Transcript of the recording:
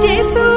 disso.